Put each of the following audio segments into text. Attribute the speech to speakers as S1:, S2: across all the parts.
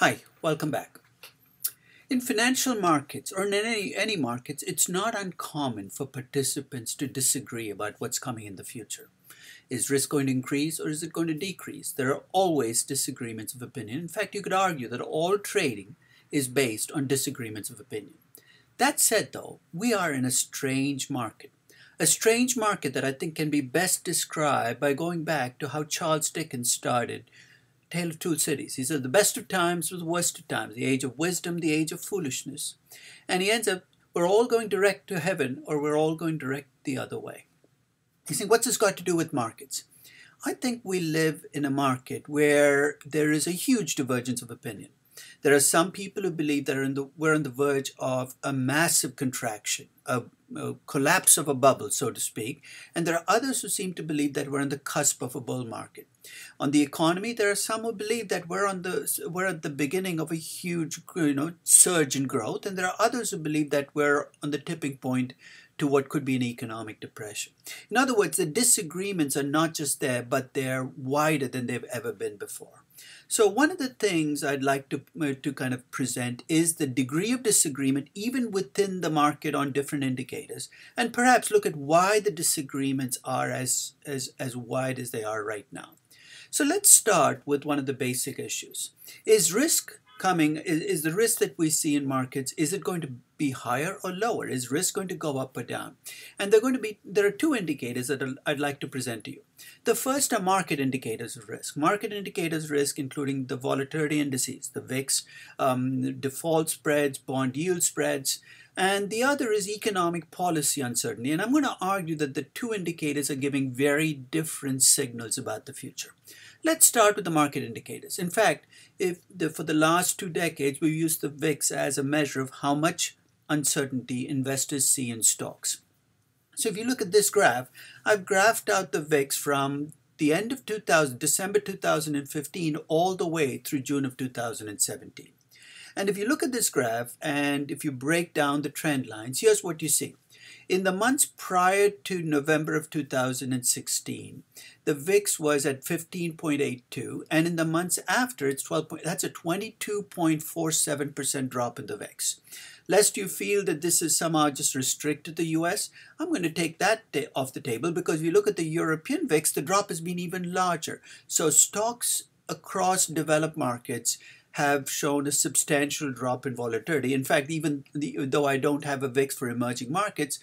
S1: Hi, welcome back. In financial markets or in any, any markets, it's not uncommon for participants to disagree about what's coming in the future. Is risk going to increase or is it going to decrease? There are always disagreements of opinion. In fact, you could argue that all trading is based on disagreements of opinion. That said, though, we are in a strange market. A strange market that I think can be best described by going back to how Charles Dickens started Tale of Two Cities. He said, The best of times was the worst of times, the age of wisdom, the age of foolishness. And he ends up, we're all going direct to heaven or we're all going direct the other way. You think, what's this got to do with markets? I think we live in a market where there is a huge divergence of opinion. There are some people who believe that the, we're on the verge of a massive contraction, a, Uh, collapse of a bubble, so to speak, and there are others who seem to believe that we're on the cusp of a bull market. On the economy, there are some who believe that we're on the we're at the beginning of a huge, you know, surge in growth, and there are others who believe that we're on the tipping point to what could be an economic depression. In other words, the disagreements are not just there, but they're wider than they've ever been before. So one of the things I'd like to, uh, to kind of present is the degree of disagreement even within the market on different indicators, and perhaps look at why the disagreements are as, as, as wide as they are right now. So let's start with one of the basic issues. Is risk coming, is, is, the risk that we see in markets, is it going to be higher or lower? Is risk going to go up or down? And they're going to be, there are two indicators that I'd like to present to you. The first are market indicators of risk. Market indicators of risk including the volatility indices, the VIX, um, default spreads, bond yield spreads, and the other is economic policy uncertainty. And I'm going to argue that the two indicators are giving very different signals about the future. Let's start with the market indicators. In fact, if the, for the last two decades, we've used the VIX as a measure of how much uncertainty investors see in stocks. So if you look at this graph, I've graphed out the VIX from the end of 2000, December 2015, all the way through June of 2017. And if you look at this graph and if you break down the trend lines, here's what you see. In the months prior to November of 2016, the VIX was at 15.82, and in the months after, it's 12. Point, that's a 22.47% drop in the VIX. Lest you feel that this is somehow just restricted to the US, I'm going to take that off the table because if you look at the European VIX, the drop has been even larger. So stocks across developed markets have shown a substantial drop in volatility. In fact, even the, though I don't have a VIX for emerging markets,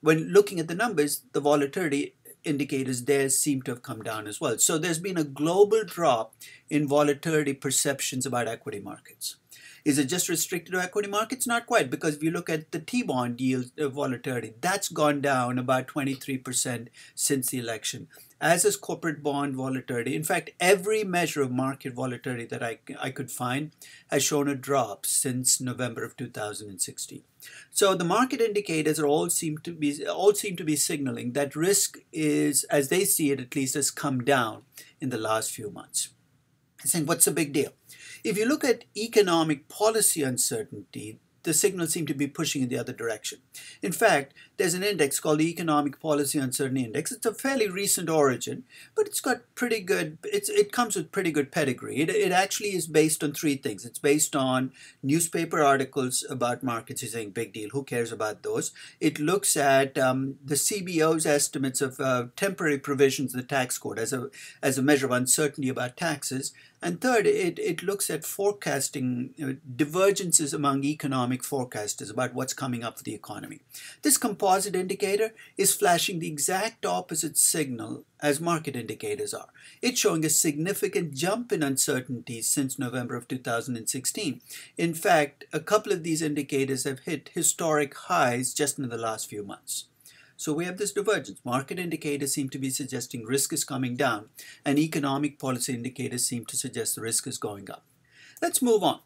S1: when looking at the numbers, the volatility indicators there seem to have come down as well. So there's been a global drop in volatility perceptions about equity markets. Is it just restricted to equity markets? Not quite, because if you look at the T-bond yield uh, volatility, that's gone down about 23% since the election as is corporate bond volatility. In fact, every measure of market volatility that I, I could find has shown a drop since November of 2016. So the market indicators are all seem to be all seem to be signaling that risk is, as they see it at least, has come down in the last few months. Saying what's the big deal? If you look at economic policy uncertainty, the signals seem to be pushing in the other direction. In fact, there's an index called the Economic Policy Uncertainty Index. It's a fairly recent origin, but it's got pretty good, it's, it comes with pretty good pedigree. It, it actually is based on three things. It's based on newspaper articles about markets. You're saying, big deal, who cares about those? It looks at um, the CBO's estimates of uh, temporary provisions in the tax code as a, as a measure of uncertainty about taxes. And third, it, it looks at forecasting you know, divergences among economic forecasters about what's coming up for the economy. This composite indicator is flashing the exact opposite signal as market indicators are. It's showing a significant jump in uncertainty since November of 2016. In fact, a couple of these indicators have hit historic highs just in the last few months. So we have this divergence. Market indicators seem to be suggesting risk is coming down, and economic policy indicators seem to suggest the risk is going up. Let's move on.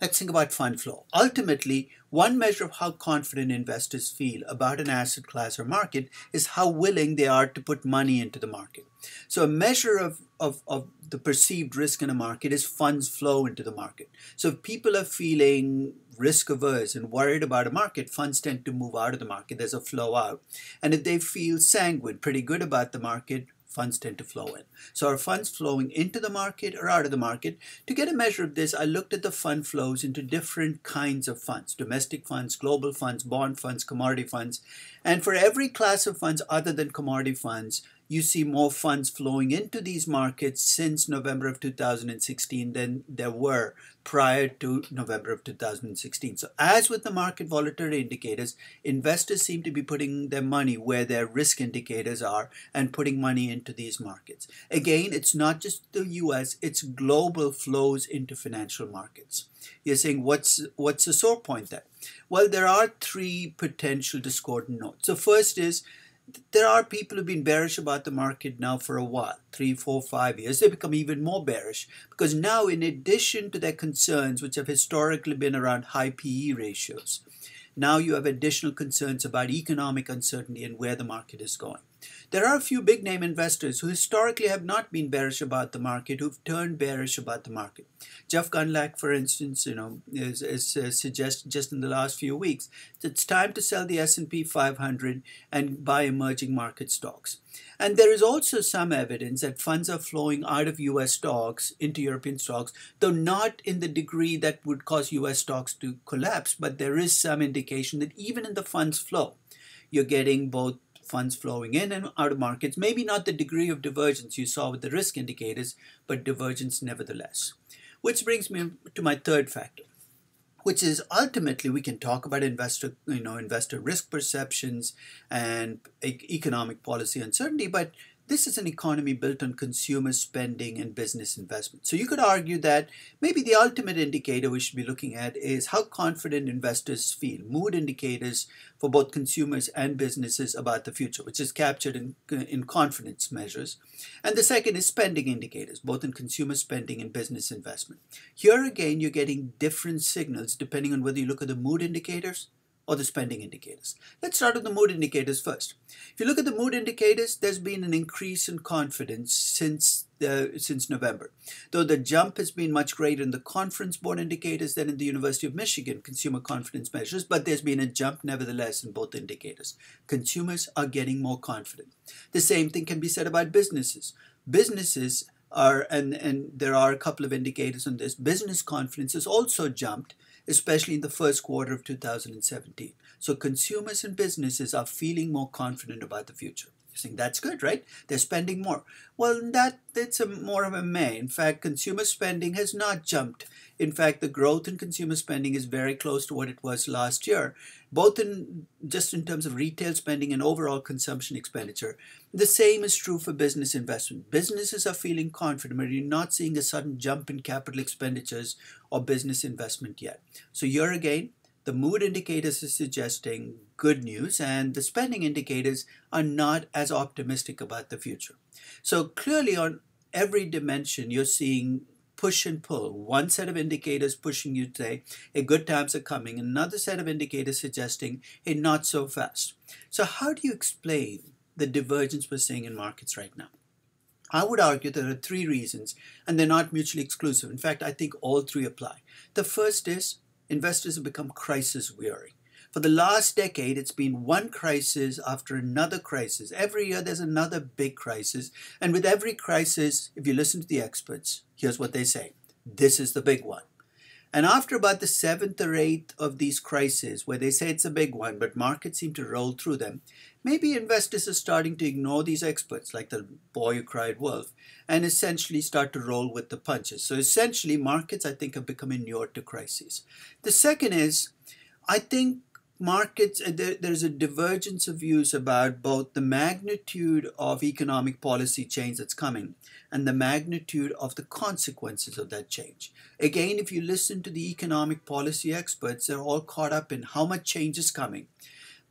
S1: Let's think about fund flow. Ultimately, one measure of how confident investors feel about an asset class or market is how willing they are to put money into the market. So a measure of, of, of the perceived risk in a market is funds flow into the market. So if people are feeling risk averse and worried about a market, funds tend to move out of the market. There's a flow out. And if they feel sanguine, pretty good about the market, funds tend to flow in. So are funds flowing into the market or out of the market? To get a measure of this, I looked at the fund flows into different kinds of funds, domestic funds, global funds, bond funds, commodity funds. And for every class of funds other than commodity funds, you see more funds flowing into these markets since November of 2016 than there were prior to November of 2016. So as with the market volatility indicators, investors seem to be putting their money where their risk indicators are and putting money into these markets. Again, it's not just the US, it's global flows into financial markets. You're saying what's what's the sore point there? Well, there are three potential discordant notes. So first is there are people who've been bearish about the market now for a while three, four, five years. They become even more bearish because now, in addition to their concerns, which have historically been around high PE ratios, now you have additional concerns about economic uncertainty and where the market is going. There are a few big name investors who historically have not been bearish about the market, who've turned bearish about the market. Jeff Gundlach, for instance, you know, is, is uh, suggested just in the last few weeks that it's time to sell the S&P 500 and buy emerging market stocks. And there is also some evidence that funds are flowing out of US stocks into European stocks, though not in the degree that would cause US stocks to collapse, but there is some indication that even in the funds flow, you're getting both funds flowing in and out of markets. Maybe not the degree of divergence you saw with the risk indicators, but divergence nevertheless. Which brings me to my third factor, which is ultimately we can talk about investor, you know, investor risk perceptions and economic policy uncertainty, but this is an economy built on consumer spending and business investment. So you could argue that maybe the ultimate indicator we should be looking at is how confident investors feel, mood indicators for both consumers and businesses about the future, which is captured in, in confidence measures. And the second is spending indicators, both in consumer spending and business investment. Here again, you're getting different signals depending on whether you look at the mood indicators or the spending indicators. Let's start with the mood indicators first. If you look at the mood indicators, there's been an increase in confidence since the, since November. Though the jump has been much greater in the conference board indicators than in the University of Michigan consumer confidence measures, but there's been a jump nevertheless in both indicators. Consumers are getting more confident. The same thing can be said about businesses. Businesses are, and, and there are a couple of indicators on this, business confidence has also jumped especially in the first quarter of 2017. So consumers and businesses are feeling more confident about the future. You're saying that's good, right? They're spending more. Well, that that's a more of a may. In fact, consumer spending has not jumped. In fact, the growth in consumer spending is very close to what it was last year, both in just in terms of retail spending and overall consumption expenditure. The same is true for business investment. Businesses are feeling confident, but you're not seeing a sudden jump in capital expenditures or business investment yet. So here again, the mood indicators are suggesting good news and the spending indicators are not as optimistic about the future. So clearly on every dimension you're seeing push and pull. One set of indicators pushing you to say, hey, good times are coming. Another set of indicators suggesting, a not so fast. So how do you explain the divergence we're seeing in markets right now? I would argue there are three reasons, and they're not mutually exclusive. In fact, I think all three apply. The first is investors have become crisis weary. For the last decade, it's been one crisis after another crisis. Every year, there's another big crisis. And with every crisis, if you listen to the experts, here's what they say this is the big one. And after about the seventh or eighth of these crises, where they say it's a big one, but markets seem to roll through them, maybe investors are starting to ignore these experts, like the boy who cried wolf, and essentially start to roll with the punches. So essentially, markets, I think, have become inured to crises. The second is, I think markets, uh, there, there's a divergence of views about both the magnitude of economic policy change that's coming and the magnitude of the consequences of that change. Again, if you listen to the economic policy experts, they're all caught up in how much change is coming.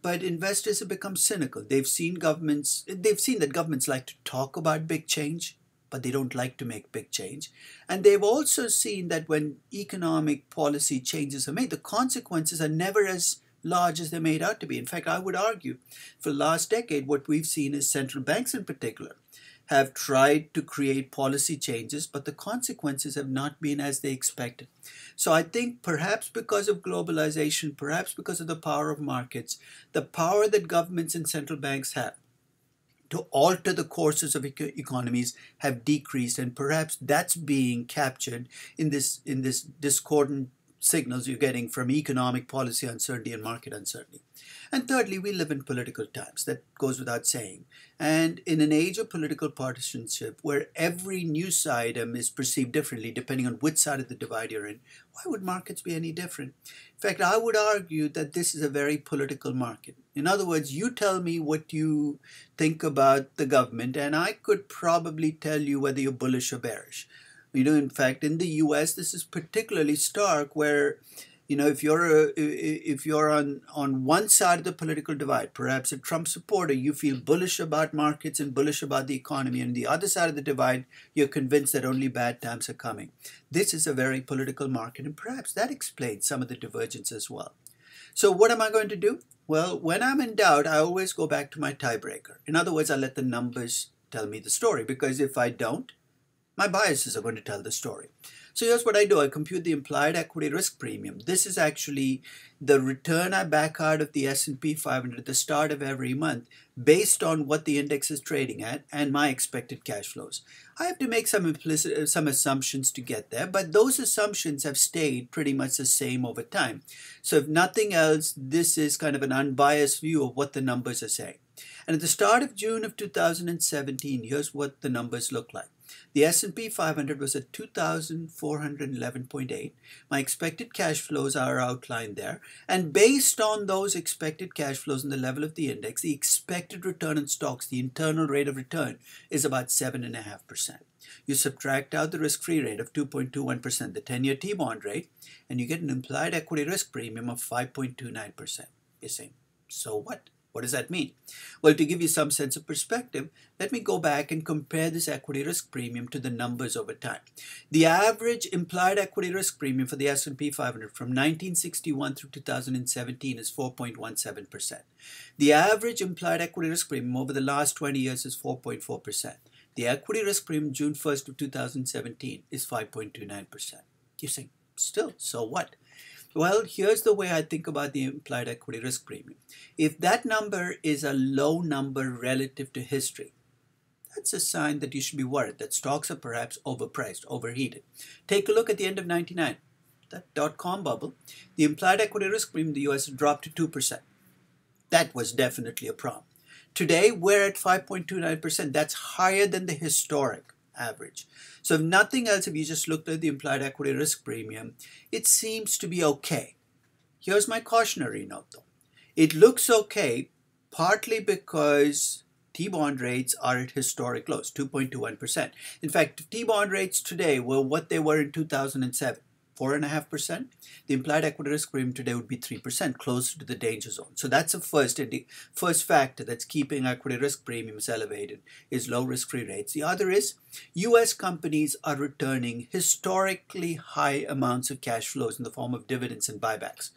S1: But investors have become cynical. They've seen governments, they've seen that governments like to talk about big change, but they don't like to make big change. And they've also seen that when economic policy changes are made, the consequences are never as large as they're made out to be. In fact, I would argue for the last decade, what we've seen is central banks in particular have tried to create policy changes, but the consequences have not been as they expected. So I think perhaps because of globalization, perhaps because of the power of markets, the power that governments and central banks have to alter the courses of economies have decreased and perhaps that's being captured in this in this discordant signals you're getting from economic policy uncertainty and market uncertainty. And thirdly, we live in political times. That goes without saying. And in an age of political partisanship where every news item is perceived differently depending on which side of the divide you're in, why would markets be any different? In fact, I would argue that this is a very political market. In other words, you tell me what you think about the government, and I could probably tell you whether you're bullish or bearish. You know, in fact, in the U.S., this is particularly stark, where you know if you're uh, a, if you're on on one side of the political divide, perhaps a Trump supporter, you feel bullish about markets and bullish about the economy, and the other side of the divide, you're convinced that only bad times are coming. This is a very political market, and perhaps that explains some of the divergence as well. So, what am I going to do? Well, when I'm in doubt, I always go back to my tiebreaker. In other words, I let the numbers tell me the story because if I don't, my biases are going to tell the story. So here's what I do. I compute the implied equity risk premium. This is actually the return I back out of the S&P 500 at the start of every month based on what the index is trading at and my expected cash flows. I have to make some implicit uh, some assumptions to get there, but those assumptions have stayed pretty much the same over time. So if nothing else, this is kind of an unbiased view of what the numbers are saying. And at the start of June of 2017, here's what the numbers look like. The S&P 500 was at 2,411.8. My expected cash flows are outlined there. And based on those expected cash flows and the level of the index, the expected return on stocks, the internal rate of return, is about 7.5%. You subtract out the risk-free rate of 2.21%, the 10-year T-bond rate, and you get an implied equity risk premium of 5.29%. You're saying, so what? What does that mean? Well, to give you some sense of perspective, let me go back and compare this equity risk premium to the numbers over time. The average implied equity risk premium for the S&P 500 from 1961 through 2017 is 4.17%. The average implied equity risk premium over the last 20 years is 4.4%. The equity risk premium June 1st of 2017 is 5.29%. You say, still, so what? Well, here's the way I think about the implied equity risk premium. If that number is a low number relative to history, that's a sign that you should be worried that stocks are perhaps overpriced, overheated. Take a look at the end of 99, that dot-com bubble. The implied equity risk premium in the US dropped to 2%. That was definitely a problem. Today, we're at 5.29%. That's higher than the historic average. So if nothing else, if you just looked at the implied equity risk premium, it seems to be okay. Here's my cautionary note though. It looks okay partly because T-bond rates are at historic lows, 2.21%. In fact, T-bond rates today were what they were in 2007. 4.5%, the implied equity risk premium today would be 3%, closer to the danger zone. So that's the first, first factor that's keeping equity risk premiums elevated is low risk-free rates. The other is U.S. companies are returning historically high amounts of cash flows in the form of dividends and buybacks.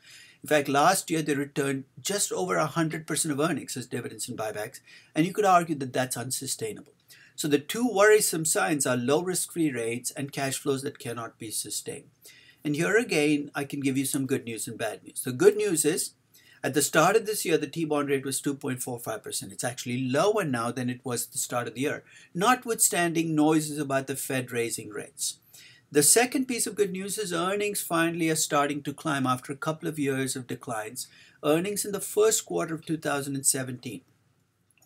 S1: In fact, last year they returned just over 100% of earnings as dividends and buybacks, and you could argue that that's unsustainable. So the two worrisome signs are low risk-free rates and cash flows that cannot be sustained. And here again, I can give you some good news and bad news. The good news is, at the start of this year, the T-bond rate was 2.45%. It's actually lower now than it was at the start of the year, notwithstanding noises about the Fed raising rates. The second piece of good news is earnings finally are starting to climb after a couple of years of declines. Earnings in the first quarter of 2017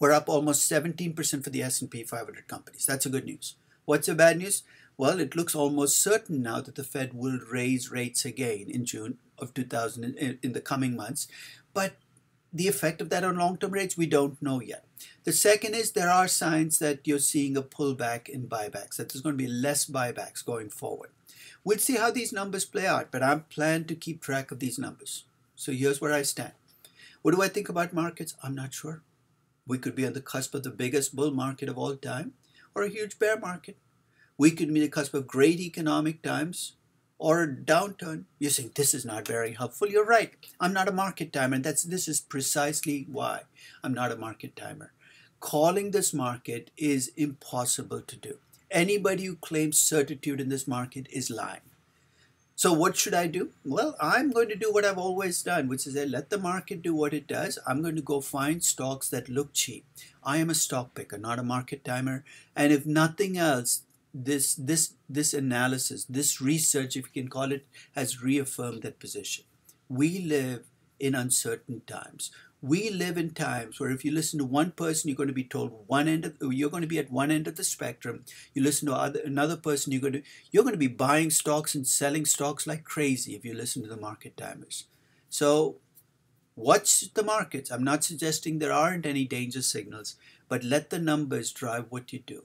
S1: were up almost 17% for the S&P 500 companies. That's a good news. What's the bad news? Well, it looks almost certain now that the Fed will raise rates again in June of 2000 in, the coming months. But the effect of that on long-term rates, we don't know yet. The second is there are signs that you're seeing a pullback in buybacks, that there's going to be less buybacks going forward. We'll see how these numbers play out, but I'm to keep track of these numbers. So here's where I stand. What do I think about markets? I'm not sure. We could be on the cusp of the biggest bull market of all time or a huge bear market. We could be the cusp of great economic times or a downturn. You're saying this is not very helpful. You're right. I'm not a market timer. That's this is precisely why I'm not a market timer. Calling this market is impossible to do. Anybody who claims certitude in this market is lying. So what should I do? Well, I'm going to do what I've always done, which is I let the market do what it does. I'm going to go find stocks that look cheap. I am a stock picker, not a market timer. And if nothing else, this this this analysis, this research, if you can call it, has reaffirmed that position. We live in uncertain times we live in times where if you listen to one person, you're going to be told one end of you're going to be at one end of the spectrum. You listen to other, another person, you're going to you're going to be buying stocks and selling stocks like crazy if you listen to the market timers. So watch the markets. I'm not suggesting there aren't any danger signals, but let the numbers drive what you do.